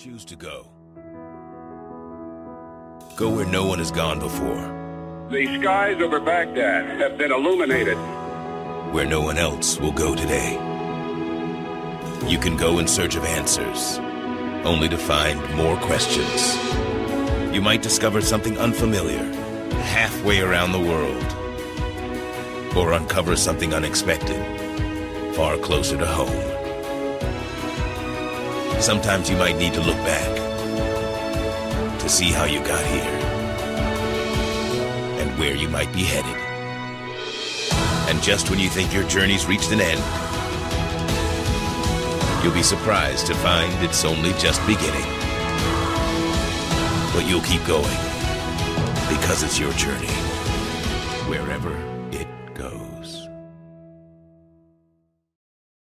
Choose to go. Go where no one has gone before. The skies over Baghdad have been illuminated. Where no one else will go today. You can go in search of answers, only to find more questions. You might discover something unfamiliar, halfway around the world. Or uncover something unexpected, far closer to home. Sometimes you might need to look back to see how you got here and where you might be headed. And just when you think your journey's reached an end, you'll be surprised to find it's only just beginning. But you'll keep going because it's your journey, wherever